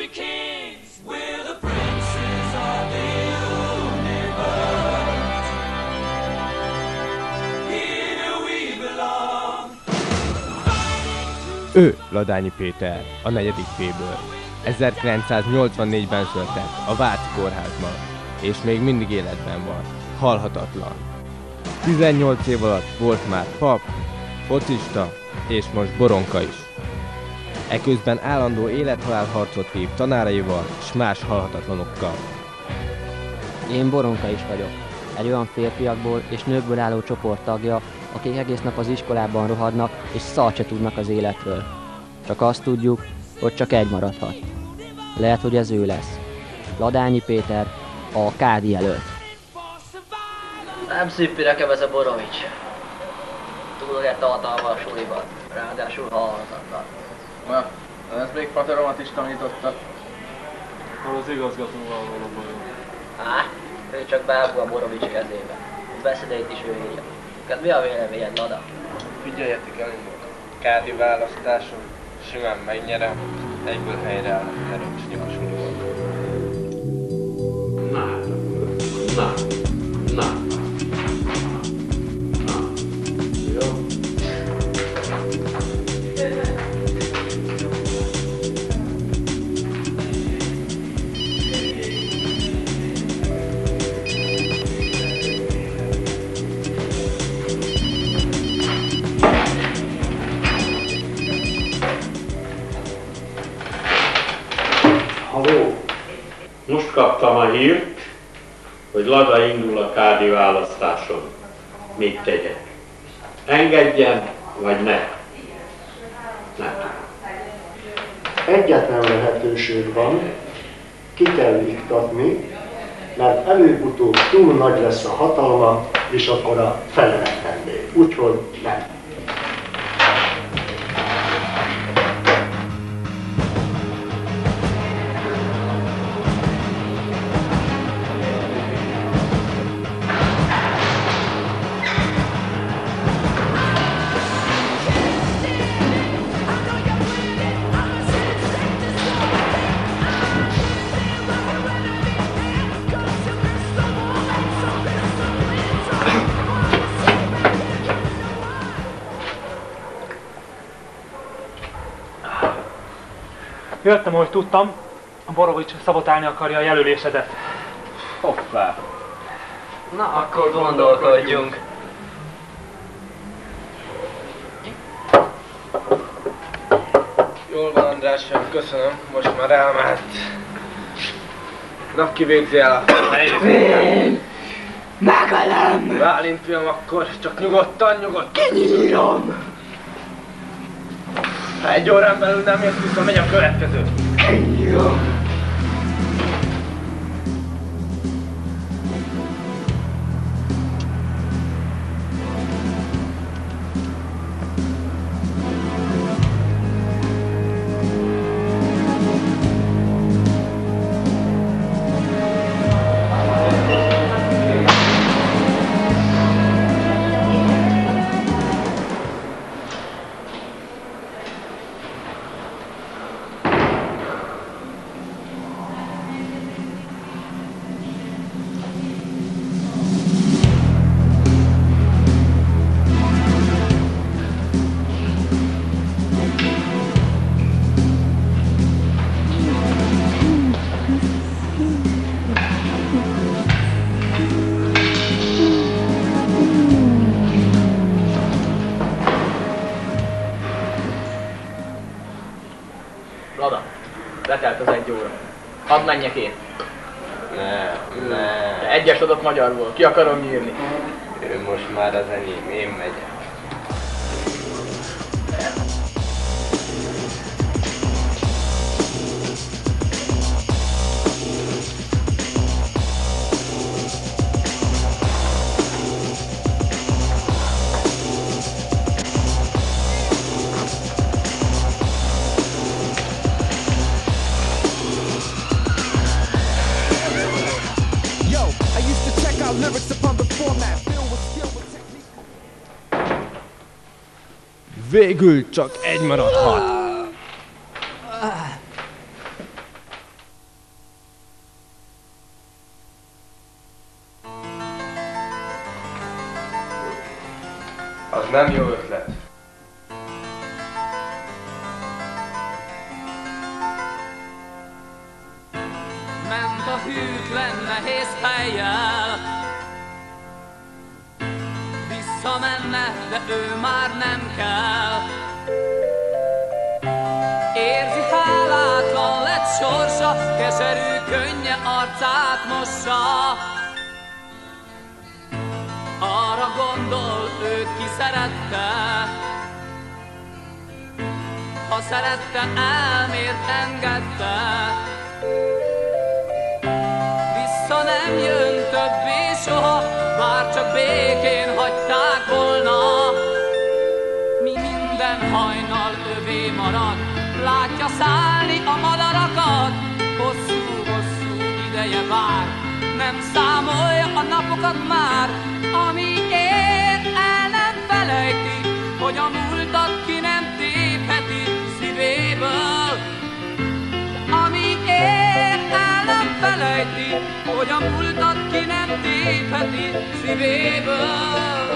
be kings. We're the princes of the universe. Here we belong. Ő Ladányi Péter, a negyedik féből. 1984-ben született a Váci kórházban, és még mindig életben van, halhatatlan. 18 év alatt volt már pap, focista, és most boronka is. Eközben állandó élethalál harcot vív tanáraival és más halhatatlanokkal. Én Boronka is vagyok. Egy olyan férfiakból és nőkből álló csoport tagja, akik egész nap az iskolában rohadnak és szart se tudnak az életről. Csak azt tudjuk, hogy csak egy maradhat. Lehet, hogy ez ő lesz. Ladányi Péter, a kádi előtt. Nem szűpi nekem ez a Borovics. Túl lett tartalma a suliban. Ráadásul halhatatlan. Na, ez még pateromat is tanította. Hol az igazgatóval való bajom. Á, ő csak bábú a Borovics kezébe. A beszédeit is ő írja. Neked mi a véleményed, Lada? Figyeljetek elindul. Kádi választáson simán megnyerem, egyből helyre áll a erős a Halló! Most kaptam a hírt, hogy Lada indul a kádi választáson. Mit tegyek? Engedjem, vagy ne? Nem tudom. Egyetlen lehetőség van, ki kell iktatni, mert előbb-utóbb túl nagy lesz a hatalma, és akkor a felelhetendé. Úgyhogy nem. Jöttem, ahogy tudtam, a Borovics szabotálni akarja a jelölésedet. Hoppá! Na, akkor gondolkodjunk. Jól van Andrásem, köszönöm. Most már elmehet. Na, kivégzi el a. Megelem! Bálint fiam, akkor csak nyugodtan, nyugodtan. Kinyírom! Ha egy órán belül nem jössz vissza, megy a következő. Kinyírom! Egy óra. Hadd menjek én. Ne, ne. Egyes adott magyarból, ki akarom nyírni. Ő most már az enyém, én megyek. Used to check out lyrics upon the format. Végül csak egy maradhat. Az nem jó ötlet. Visszamenne, de ő már nem kell. Érzi hálátlan lett sorsa, keserű könnye arcát mossa. Arra gondol, őt ki szerette, ha szerette, elmért engedte. Vissza nem jön számolja a napokat már, ami ér el nem felejti, hogy a múltat ki nem tépheti szívéből. Ami ér el nem felejti, hogy a múltat ki nem tépheti szívéből.